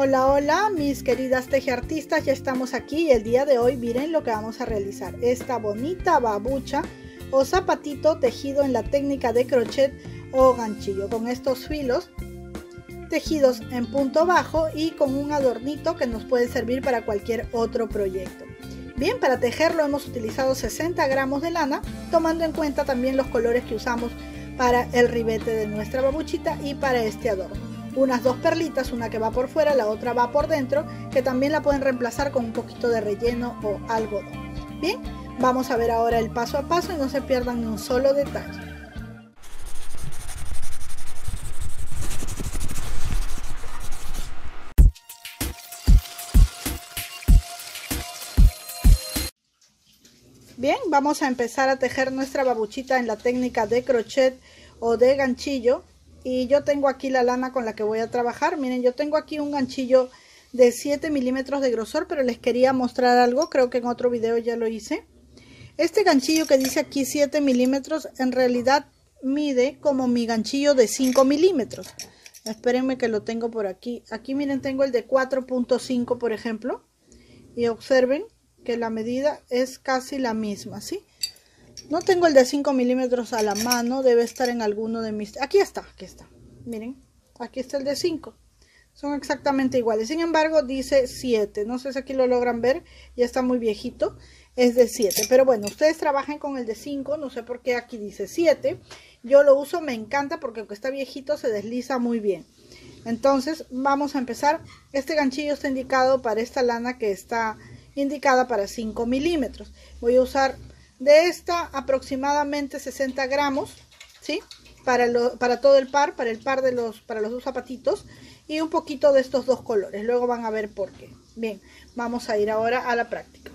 Hola, hola, mis queridas tejeartistas, ya estamos aquí y el día de hoy miren lo que vamos a realizar. Esta bonita babucha o zapatito tejido en la técnica de crochet o ganchillo con estos filos tejidos en punto bajo y con un adornito que nos puede servir para cualquier otro proyecto. Bien, para tejerlo hemos utilizado 60 gramos de lana, tomando en cuenta también los colores que usamos para el ribete de nuestra babuchita y para este adorno unas dos perlitas, una que va por fuera, la otra va por dentro, que también la pueden reemplazar con un poquito de relleno o algodón. Bien, vamos a ver ahora el paso a paso y no se pierdan ni un solo detalle. Bien, vamos a empezar a tejer nuestra babuchita en la técnica de crochet o de ganchillo y yo tengo aquí la lana con la que voy a trabajar. Miren yo tengo aquí un ganchillo de 7 milímetros de grosor pero les quería mostrar algo creo que en otro video ya lo hice. Este ganchillo que dice aquí 7 milímetros en realidad mide como mi ganchillo de 5 milímetros. Espérenme que lo tengo por aquí. Aquí miren tengo el de 4.5 por ejemplo. Y observen que la medida es casi la misma ¿sí? No tengo el de 5 milímetros a la mano, debe estar en alguno de mis... Aquí está, aquí está. Miren, aquí está el de 5. Son exactamente iguales. Sin embargo, dice 7. No sé si aquí lo logran ver, ya está muy viejito. Es de 7. Pero bueno, ustedes trabajen con el de 5. No sé por qué aquí dice 7. Yo lo uso, me encanta porque aunque está viejito se desliza muy bien. Entonces, vamos a empezar. Este ganchillo está indicado para esta lana que está indicada para 5 milímetros. Voy a usar de esta aproximadamente 60 gramos, ¿sí? Para, para todo el par, para el par de los, para los dos zapatitos y un poquito de estos dos colores. Luego van a ver por qué. Bien, vamos a ir ahora a la práctica.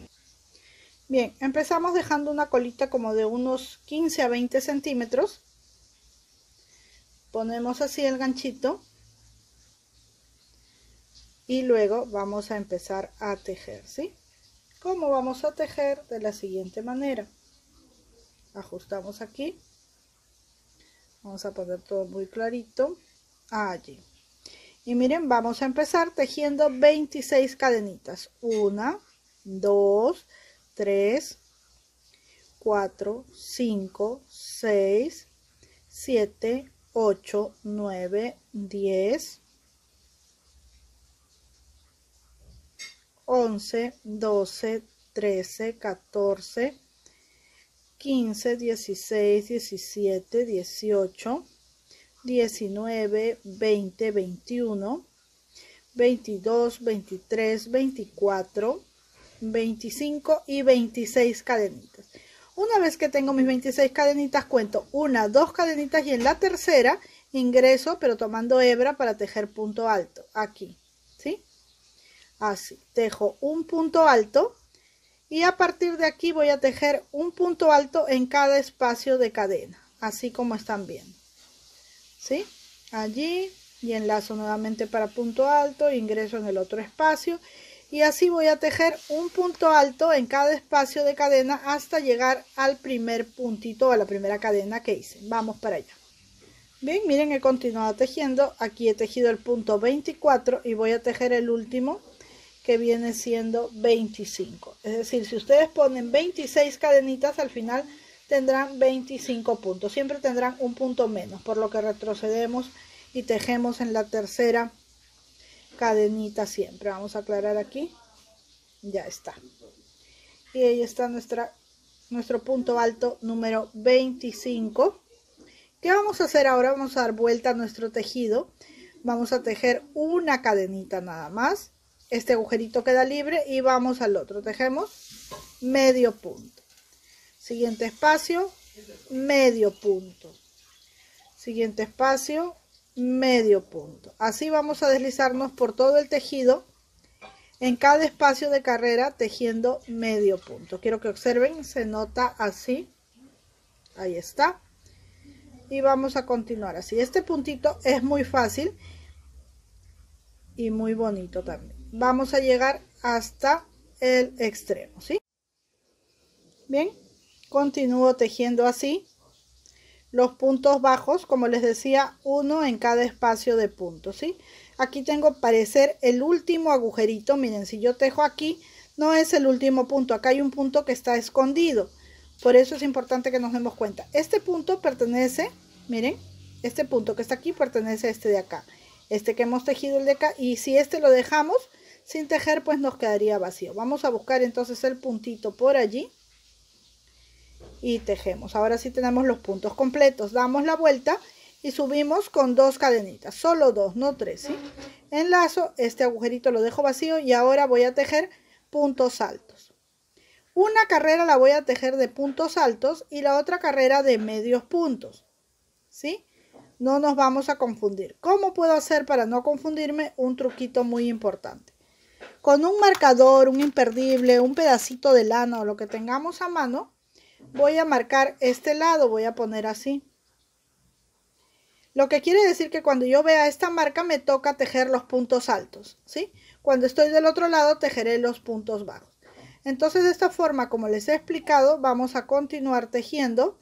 Bien, empezamos dejando una colita como de unos 15 a 20 centímetros. Ponemos así el ganchito. Y luego vamos a empezar a tejer, ¿sí? ¿Cómo vamos a tejer? De la siguiente manera. Ajustamos aquí. Vamos a poner todo muy clarito. Allí. Y miren, vamos a empezar tejiendo 26 cadenitas. 1, 2, 3, 4, 5, 6, 7, 8, 9, 10, 11, 12, 13, 14, 15, 16, 17, 18, 19, 20, 21, 22, 23, 24, 25 y 26 cadenitas. Una vez que tengo mis 26 cadenitas, cuento una, dos cadenitas y en la tercera ingreso, pero tomando hebra para tejer punto alto, aquí así tejo un punto alto y a partir de aquí voy a tejer un punto alto en cada espacio de cadena así como están viendo ¿sí? allí y enlazo nuevamente para punto alto ingreso en el otro espacio y así voy a tejer un punto alto en cada espacio de cadena hasta llegar al primer puntito a la primera cadena que hice. Vamos para allá. Bien miren he continuado tejiendo. Aquí he tejido el punto 24 y voy a tejer el último que viene siendo 25. Es decir, si ustedes ponen 26 cadenitas, al final tendrán 25 puntos. Siempre tendrán un punto menos, por lo que retrocedemos y tejemos en la tercera cadenita siempre. Vamos a aclarar aquí. Ya está. Y ahí está nuestro punto alto número 25. ¿Qué vamos a hacer ahora? Vamos a dar vuelta a nuestro tejido. Vamos a tejer una cadenita nada más este agujerito queda libre y vamos al otro. Tejemos medio punto. Siguiente espacio medio punto. Siguiente espacio medio punto. Así vamos a deslizarnos por todo el tejido en cada espacio de carrera tejiendo medio punto. Quiero que observen se nota así. Ahí está. Y vamos a continuar así. Este puntito es muy fácil y muy bonito también vamos a llegar hasta el extremo, ¿sí? Bien, continúo tejiendo así los puntos bajos, como les decía, uno en cada espacio de puntos, ¿sí? aquí tengo parecer el último agujerito. Miren, si yo tejo aquí, no es el último punto. Acá hay un punto que está escondido. Por eso es importante que nos demos cuenta. Este punto pertenece, miren, este punto que está aquí pertenece a este de acá. Este que hemos tejido el de acá. Y si este lo dejamos sin tejer, pues nos quedaría vacío. Vamos a buscar entonces el puntito por allí. Y tejemos. Ahora sí tenemos los puntos completos. Damos la vuelta y subimos con dos cadenitas. Solo dos, no tres, ¿sí? Enlazo, este agujerito lo dejo vacío y ahora voy a tejer puntos altos. Una carrera la voy a tejer de puntos altos y la otra carrera de medios puntos. ¿Sí? No nos vamos a confundir. ¿Cómo puedo hacer para no confundirme? Un truquito muy importante. Con un marcador, un imperdible, un pedacito de lana o lo que tengamos a mano, voy a marcar este lado, voy a poner así. Lo que quiere decir que cuando yo vea esta marca me toca tejer los puntos altos, ¿sí? Cuando estoy del otro lado tejeré los puntos bajos. Entonces de esta forma, como les he explicado, vamos a continuar tejiendo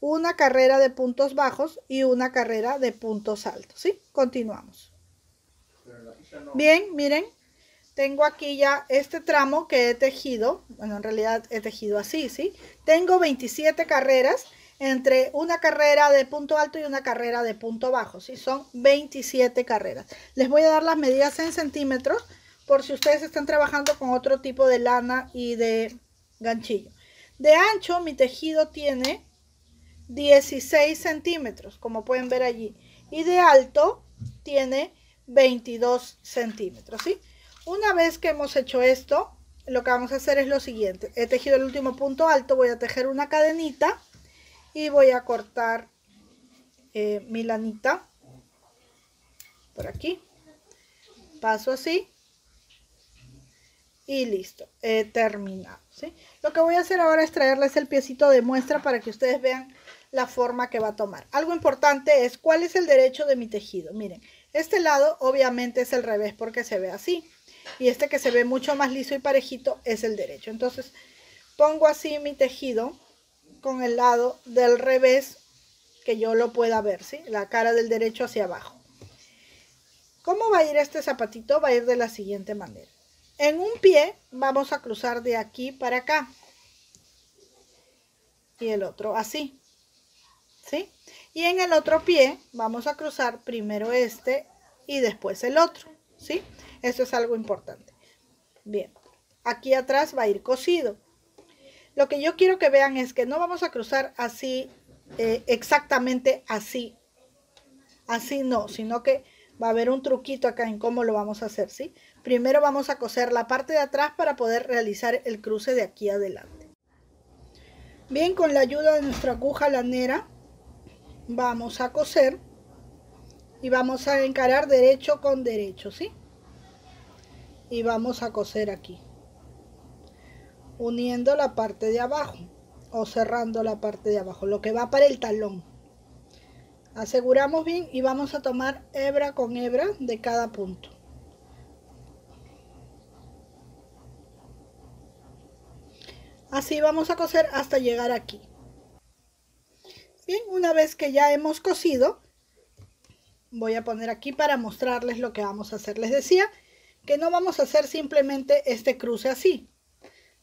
una carrera de puntos bajos y una carrera de puntos altos, ¿sí? Continuamos. Bien, miren, tengo aquí ya este tramo que he tejido, bueno, en realidad he tejido así, ¿sí? Tengo 27 carreras entre una carrera de punto alto y una carrera de punto bajo, ¿sí? Son 27 carreras. Les voy a dar las medidas en centímetros por si ustedes están trabajando con otro tipo de lana y de ganchillo. De ancho mi tejido tiene 16 centímetros, como pueden ver allí. Y de alto tiene 22 centímetros, ¿sí? Una vez que hemos hecho esto, lo que vamos a hacer es lo siguiente. He tejido el último punto alto, voy a tejer una cadenita y voy a cortar eh, mi lanita por aquí paso así y listo he terminado ¿sí? lo que voy a hacer ahora es traerles el piecito de muestra para que ustedes vean la forma que va a tomar algo importante es cuál es el derecho de mi tejido miren este lado obviamente es el revés porque se ve así y este que se ve mucho más liso y parejito es el derecho entonces pongo así mi tejido con el lado del revés que yo lo pueda ver, ¿sí? La cara del derecho hacia abajo. ¿Cómo va a ir este zapatito? Va a ir de la siguiente manera. En un pie vamos a cruzar de aquí para acá. Y el otro así. ¿Sí? Y en el otro pie vamos a cruzar primero este y después el otro. ¿Sí? Eso es algo importante. Bien. Aquí atrás va a ir cosido. Lo que yo quiero que vean es que no vamos a cruzar así, eh, exactamente así. Así no, sino que va a haber un truquito acá en cómo lo vamos a hacer, ¿sí? Primero vamos a coser la parte de atrás para poder realizar el cruce de aquí adelante. Bien, con la ayuda de nuestra aguja lanera, vamos a coser y vamos a encarar derecho con derecho, ¿sí? Y vamos a coser aquí uniendo la parte de abajo o cerrando la parte de abajo, lo que va para el talón. Aseguramos bien y vamos a tomar hebra con hebra de cada punto. Así vamos a coser hasta llegar aquí. Bien, una vez que ya hemos cosido, voy a poner aquí para mostrarles lo que vamos a hacer. Les decía que no vamos a hacer simplemente este cruce así,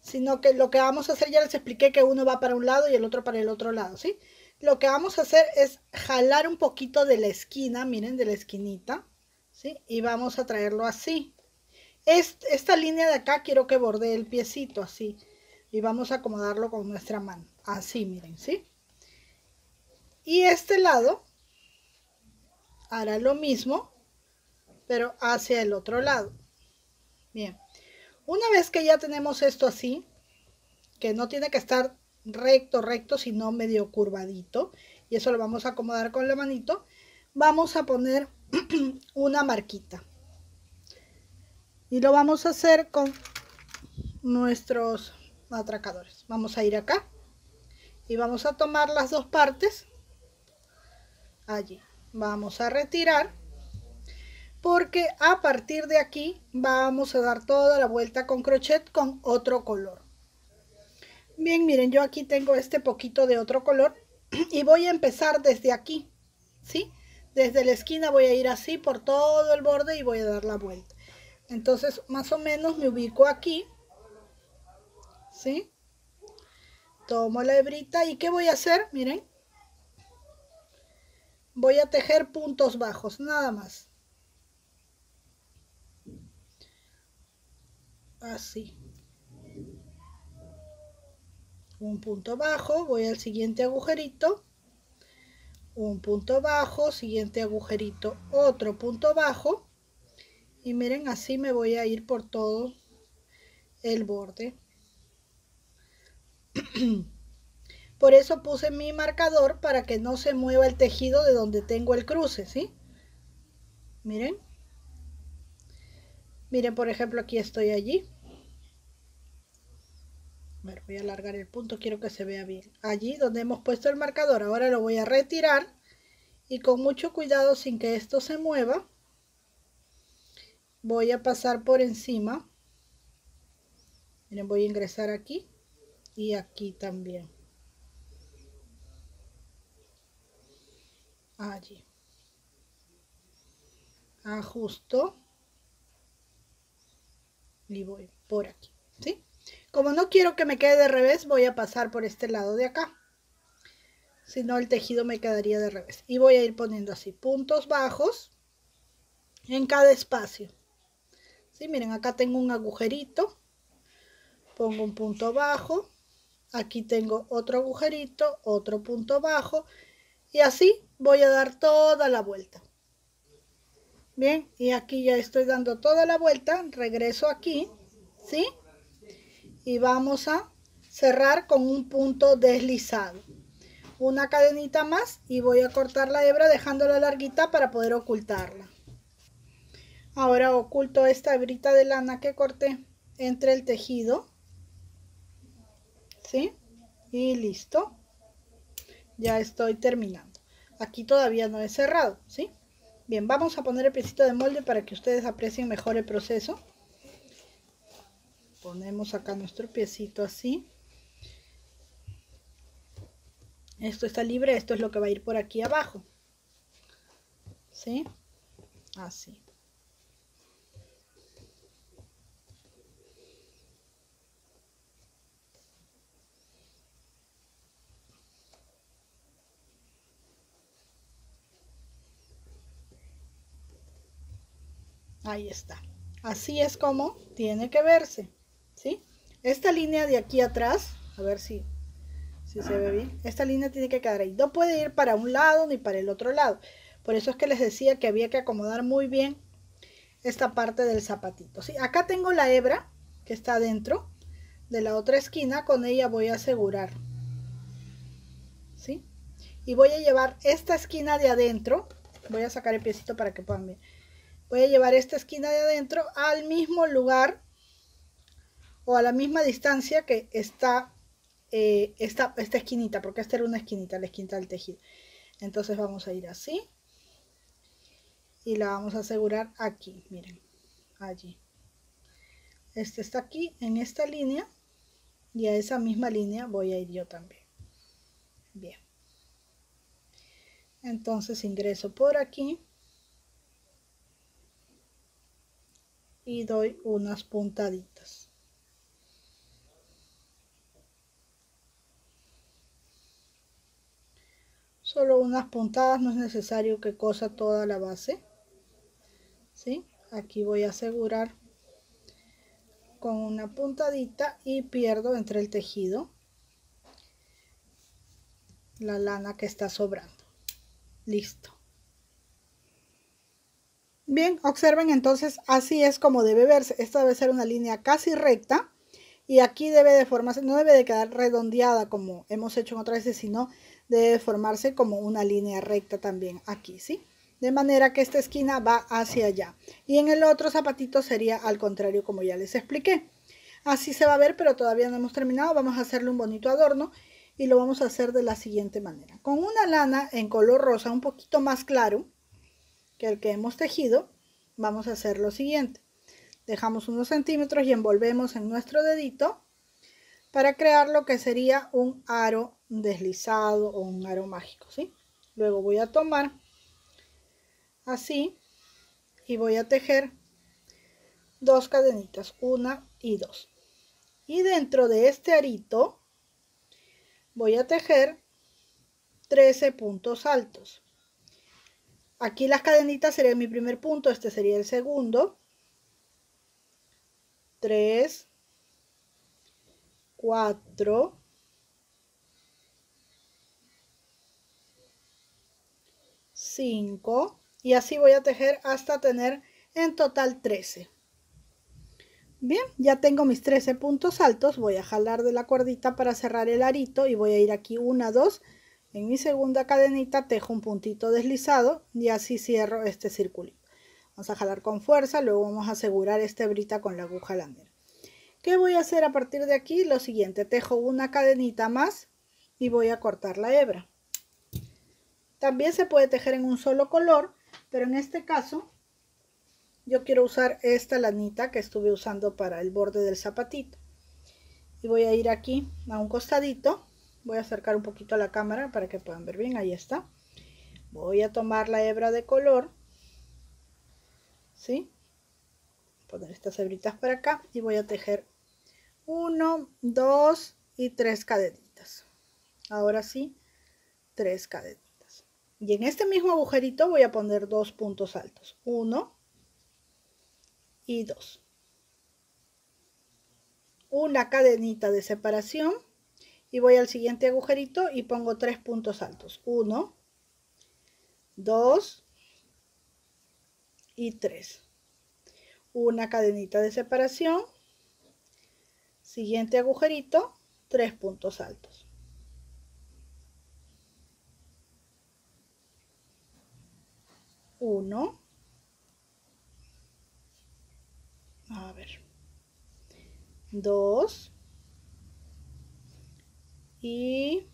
sino que lo que vamos a hacer, ya les expliqué que uno va para un lado y el otro para el otro lado, ¿sí? Lo que vamos a hacer es jalar un poquito de la esquina, miren, de la esquinita, ¿sí? Y vamos a traerlo así. esta línea de acá quiero que borde el piecito, así. Y vamos a acomodarlo con nuestra mano, así, miren, ¿sí? Y este lado hará lo mismo, pero hacia el otro lado. Bien. Una vez que ya tenemos esto así, que no tiene que estar recto, recto, sino medio curvadito, y eso lo vamos a acomodar con la manito, vamos a poner una marquita. Y lo vamos a hacer con nuestros atracadores. Vamos a ir acá y vamos a tomar las dos partes allí. Vamos a retirar porque a partir de aquí vamos a dar toda la vuelta con crochet con otro color. Bien, miren, yo aquí tengo este poquito de otro color y voy a empezar desde aquí, ¿sí? desde la esquina voy a ir así por todo el borde y voy a dar la vuelta. Entonces, más o menos me ubico aquí. ¿Sí? Tomo la hebrita y ¿qué voy a hacer? Miren. Voy a tejer puntos bajos, nada más. Así. Un punto bajo, voy al siguiente agujerito un punto bajo, siguiente agujerito, otro punto bajo y miren así me voy a ir por todo el borde. Por eso puse mi marcador para que no se mueva el tejido de donde tengo el cruce, ¿sí? Miren. Miren, por ejemplo, aquí estoy allí. Voy a alargar el punto, quiero que se vea bien. Allí donde hemos puesto el marcador, ahora lo voy a retirar y con mucho cuidado sin que esto se mueva, voy a pasar por encima. Miren, voy a ingresar aquí y aquí también. Allí. Ajusto. Y voy por aquí. ¿Sí? Como no quiero que me quede de revés, voy a pasar por este lado de acá. Si no, el tejido me quedaría de revés. Y voy a ir poniendo así puntos bajos en cada espacio. ¿Sí? Miren, acá tengo un agujerito. Pongo un punto bajo aquí tengo otro agujerito, otro punto bajo y así voy a dar toda la vuelta. Bien, y aquí ya estoy dando toda la vuelta, regreso aquí, ¿sí? Y vamos a cerrar con un punto deslizado. Una cadenita más y voy a cortar la hebra dejándola larguita para poder ocultarla. Ahora oculto esta hebrita de lana que corté entre el tejido ¿sí? Y listo. Ya estoy terminando. Aquí todavía no he cerrado, ¿sí? Bien, vamos a poner el piecito de molde para que ustedes aprecien mejor el proceso. Ponemos acá nuestro piecito así. Esto está libre, esto es lo que va a ir por aquí abajo. ¿Sí? Así. Ahí está. Así es como tiene que verse. Esta línea de aquí atrás, a ver si, si se ve bien. Esta línea tiene que quedar ahí. No puede ir para un lado ni para el otro lado. Por eso es que les decía que había que acomodar muy bien esta parte del zapatito. ¿sí? Acá tengo la hebra que está dentro de la otra esquina. Con ella voy a asegurar. ¿Sí? Y voy a llevar esta esquina de adentro. Voy a sacar el piecito para que puedan ver voy a llevar esta esquina de adentro al mismo lugar o a la misma distancia que está eh, esta, esta esquinita, porque esta era una esquinita, la esquinita del tejido. Entonces vamos a ir así y la vamos a asegurar aquí, miren, allí. Este está aquí en esta línea y a esa misma línea voy a ir yo también. Bien. Entonces ingreso por aquí y doy unas puntaditas. Solo unas puntadas, no es necesario que cosa toda la base. ¿Sí? Aquí voy a asegurar con una puntadita y pierdo entre el tejido la lana que está sobrando. Listo. Bien, observen entonces, así es como debe verse. Esta debe ser una línea casi recta y aquí debe de formarse, no debe de quedar redondeada como hemos hecho en otras veces, sino debe formarse como una línea recta también aquí, ¿sí? De manera que esta esquina va hacia allá. Y en el otro zapatito sería al contrario, como ya les expliqué. Así se va a ver, pero todavía no hemos terminado. Vamos a hacerle un bonito adorno y lo vamos a hacer de la siguiente manera. Con una lana en color rosa un poquito más claro, que el que hemos tejido, vamos a hacer lo siguiente. Dejamos unos centímetros y envolvemos en nuestro dedito para crear lo que sería un aro deslizado o un aro mágico, ¿sí? Luego voy a tomar así y voy a tejer dos cadenitas una y dos. Y dentro de este arito voy a tejer 13 puntos altos. Aquí las cadenitas sería mi primer punto este sería el segundo 3 4 5 y así voy a tejer hasta tener en total 13 bien ya tengo mis 13 puntos altos voy a jalar de la cuerdita para cerrar el arito y voy a ir aquí una dos. En mi segunda cadenita tejo un puntito deslizado y así cierro este circulito vamos a jalar con fuerza luego vamos a asegurar esta hebrita con la aguja landera ¿qué voy a hacer a partir de aquí? lo siguiente tejo una cadenita más y voy a cortar la hebra también se puede tejer en un solo color, pero en este caso yo quiero usar esta lanita que estuve usando para el borde del zapatito. Y voy a ir aquí a un costadito. Voy a acercar un poquito a la cámara para que puedan ver bien. Ahí está. Voy a tomar la hebra de color. ¿Sí? Poner estas hebritas para acá y voy a tejer uno, dos y tres cadenitas. Ahora sí, tres cadenitas. Y en este mismo agujerito voy a poner dos puntos altos. Uno y dos. Una cadenita de separación. Y voy al siguiente agujerito y pongo tres puntos altos. Uno, dos y tres. Una cadenita de separación. Siguiente agujerito, tres puntos altos. 1 a ver 2 y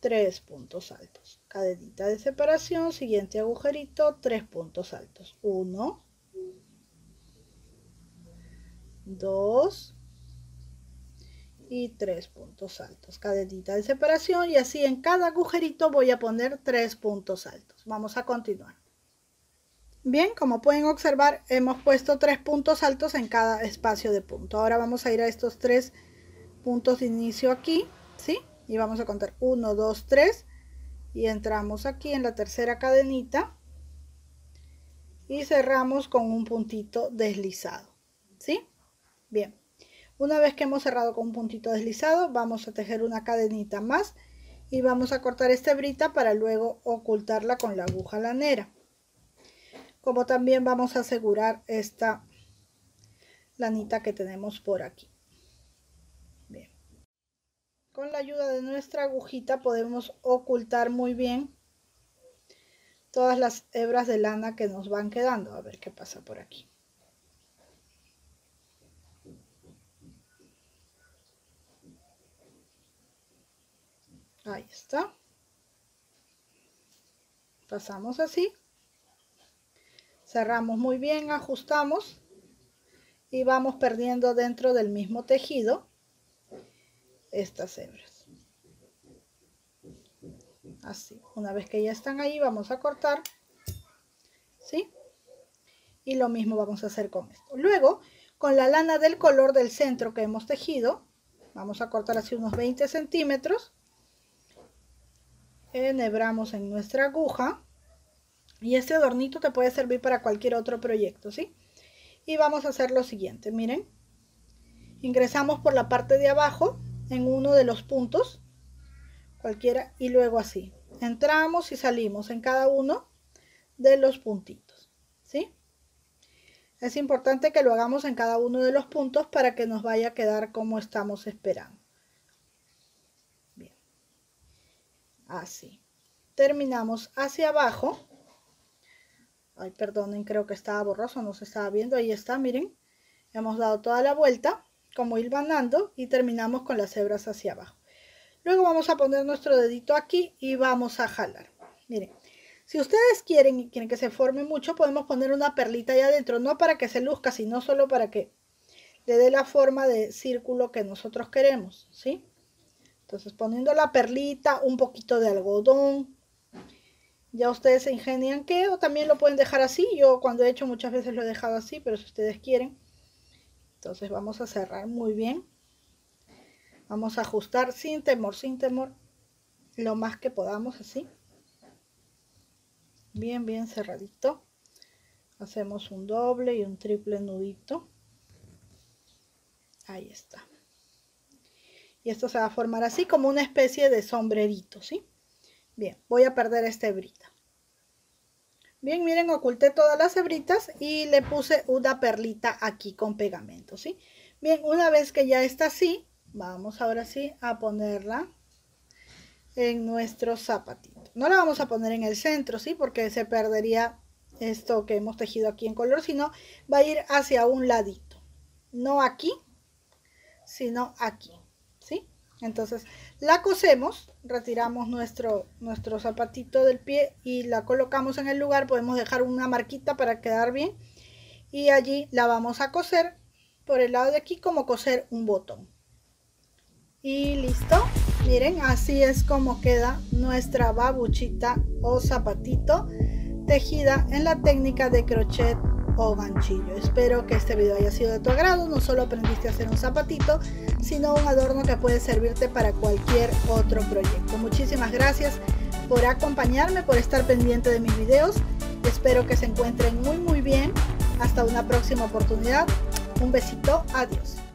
3 puntos altos. Cadenita de separación siguiente agujerito 3 puntos altos. 1 2 y tres puntos altos. Cadenita de separación y así en cada agujerito voy a poner tres puntos altos. Vamos a continuar. Bien como pueden observar hemos puesto tres puntos altos en cada espacio de punto. Ahora vamos a ir a estos tres puntos de inicio aquí sí y vamos a contar 1 2 3 y entramos aquí en la tercera cadenita y cerramos con un puntito deslizado sí bien una vez que hemos cerrado con un puntito deslizado, vamos a tejer una cadenita más y vamos a cortar esta hebrita para luego ocultarla con la aguja lanera. Como también vamos a asegurar esta lanita que tenemos por aquí. Con la ayuda de nuestra agujita podemos ocultar muy bien todas las hebras de lana que nos van quedando. A ver qué pasa por aquí. Ahí está. Pasamos así. Cerramos muy bien, ajustamos y vamos perdiendo dentro del mismo tejido estas hebras. Así, una vez que ya están ahí vamos a cortar, ¿sí? Y lo mismo vamos a hacer con esto. Luego, con la lana del color del centro que hemos tejido, vamos a cortar así unos 20 centímetros enhebramos en nuestra aguja y este adornito te puede servir para cualquier otro proyecto, ¿sí? Y vamos a hacer lo siguiente, miren. Ingresamos por la parte de abajo en uno de los puntos, cualquiera, y luego así. Entramos y salimos en cada uno de los puntitos, ¿sí? Es importante que lo hagamos en cada uno de los puntos para que nos vaya a quedar como estamos esperando. así terminamos hacia abajo ay perdonen creo que estaba borroso no se estaba viendo ahí está miren hemos dado toda la vuelta como ir bandando y terminamos con las hebras hacia abajo luego vamos a poner nuestro dedito aquí y vamos a jalar miren si ustedes quieren y quieren que se forme mucho podemos poner una perlita ahí adentro no para que se luzca sino solo para que le dé la forma de círculo que nosotros queremos ¿sí? Entonces poniendo la perlita, un poquito de algodón. Ya ustedes se ingenian que o también lo pueden dejar así. Yo cuando he hecho muchas veces lo he dejado así, pero si ustedes quieren. Entonces vamos a cerrar muy bien. Vamos a ajustar sin temor, sin temor, lo más que podamos así. Bien, bien cerradito. Hacemos un doble y un triple nudito. Ahí está. Y esto se va a formar así como una especie de sombrerito, ¿sí? Bien, voy a perder esta hebrita. Bien, miren, oculté todas las hebritas y le puse una perlita aquí con pegamento, ¿sí? Bien, una vez que ya está así, vamos ahora sí a ponerla en nuestro zapatito. No la vamos a poner en el centro, ¿sí? Porque se perdería esto que hemos tejido aquí en color, sino va a ir hacia un ladito. No aquí, sino aquí, ¿sí? Entonces la cosemos, retiramos nuestro, nuestro zapatito del pie y la colocamos en el lugar. Podemos dejar una marquita para quedar bien. Y allí la vamos a coser por el lado de aquí como coser un botón. Y listo. Miren, así es como queda nuestra babuchita o zapatito tejida en la técnica de crochet o ganchillo. Espero que este video haya sido de tu agrado, no solo aprendiste a hacer un zapatito, sino un adorno que puede servirte para cualquier otro proyecto. Muchísimas gracias por acompañarme, por estar pendiente de mis videos. Espero que se encuentren muy muy bien. Hasta una próxima oportunidad. Un besito. Adiós.